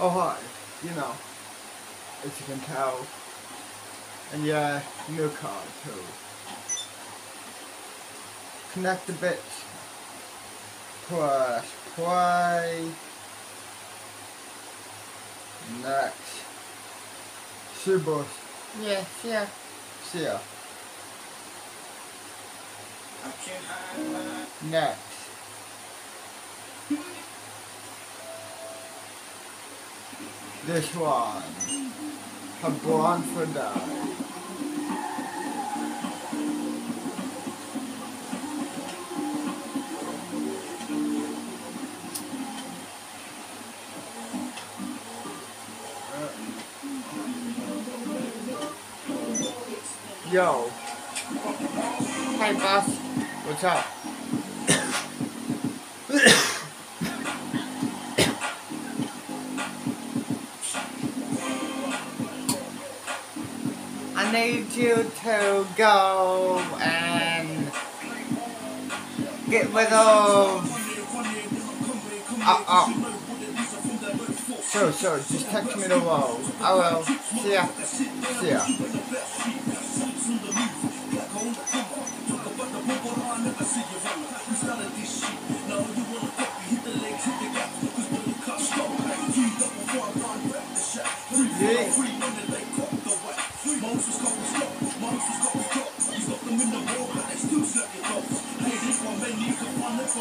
Oh hi, you know, as you can tell. And yeah, new card too. Connect the bits. Press play. Next. See Super. Yeah, yeah. See ya. Next. This one. A blonde for die. Yo. Hi, boss. What's up? Need you to go and get rid of. Uh, uh. Sure, sure. Just text me the roll. I will. See ya. See ya.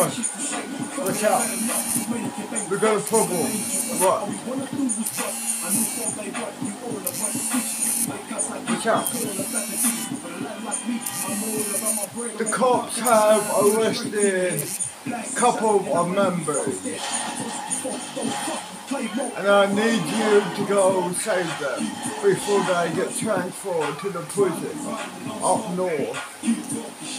Boss, watch out. We got a problem. What? Watch out. The cops have arrested a couple of members. And I need you to go save them before they get transferred to the prison up north.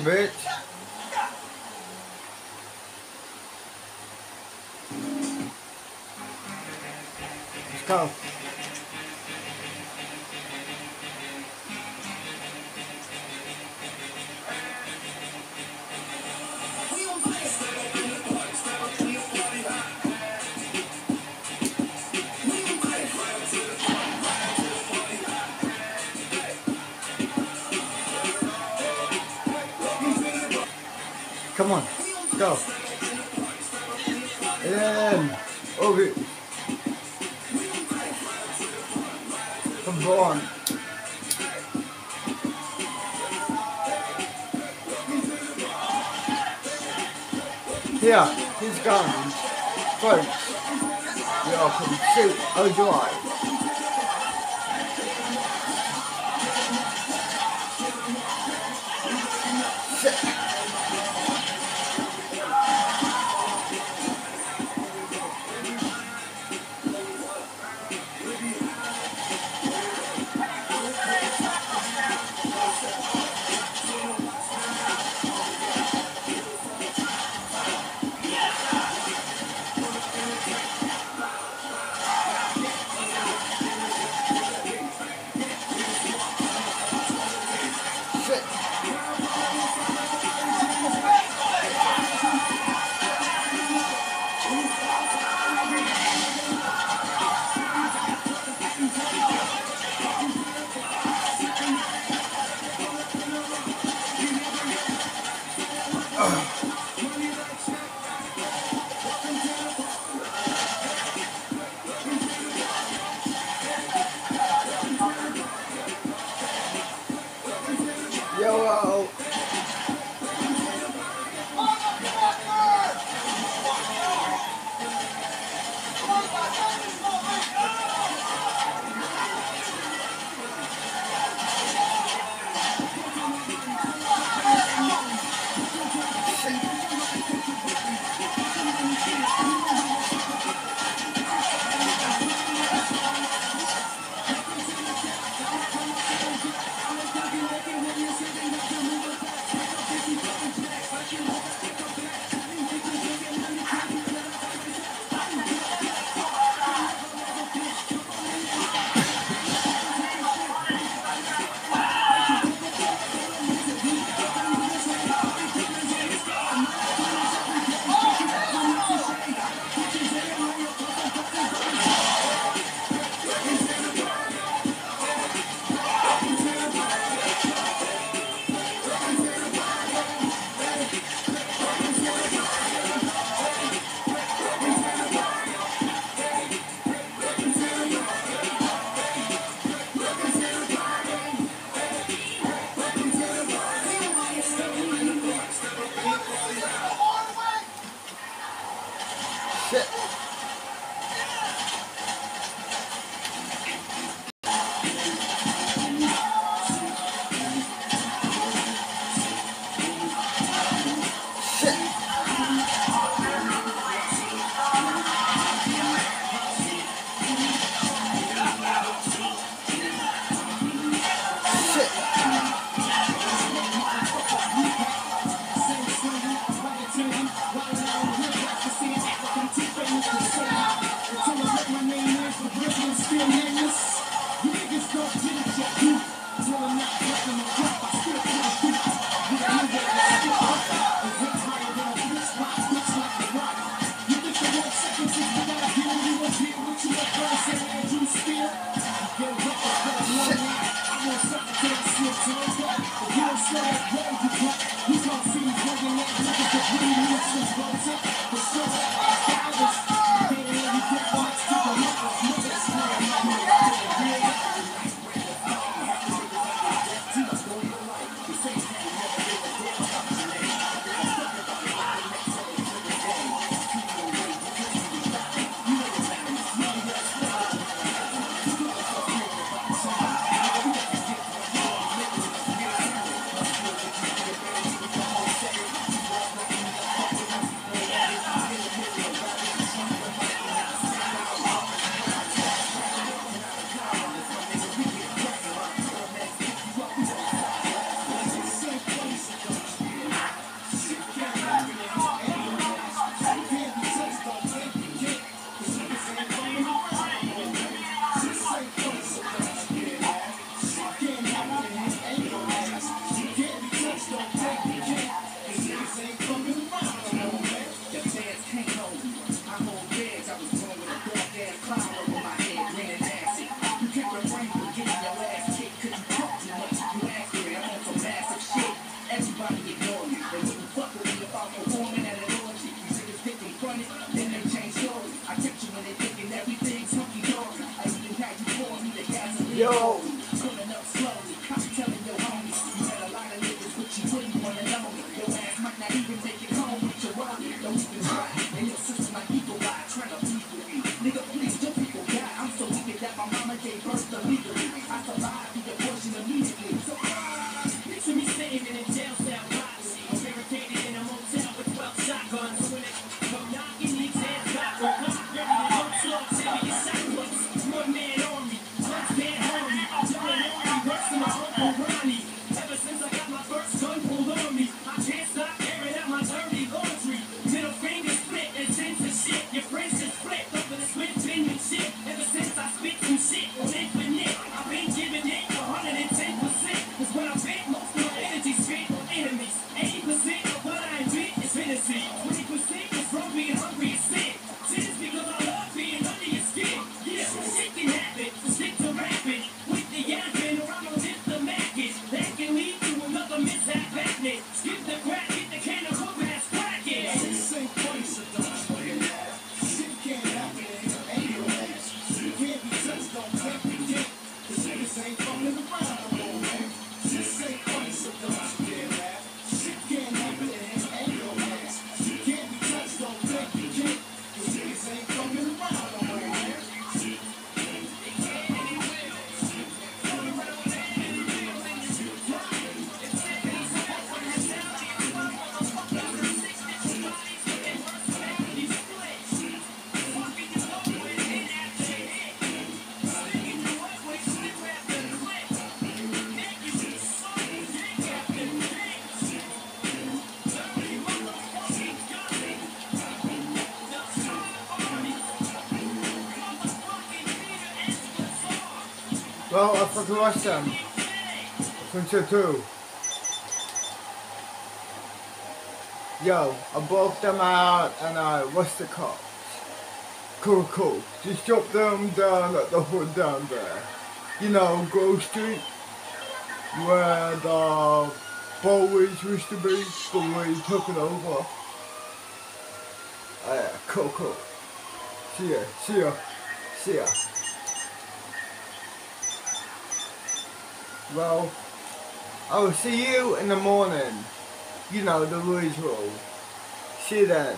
Bitch. Let's go. Come on, go. In, over. Come on. Yeah, he's gone. Folks, we are complete alive. then they change. I text you when they're you. Yo. Shoot O'Drive. Well, I fucking watched them. Until two. Yo, I broke them out and I watched the cops. Cool, cool. Just drop them down at the hood down there. You know, Grove Street. Where the Bowies used to be, but we took it over. Yeah, cool, cool. See ya, see ya, see ya. Well, I will see you in the morning. You know, the usual. See you then.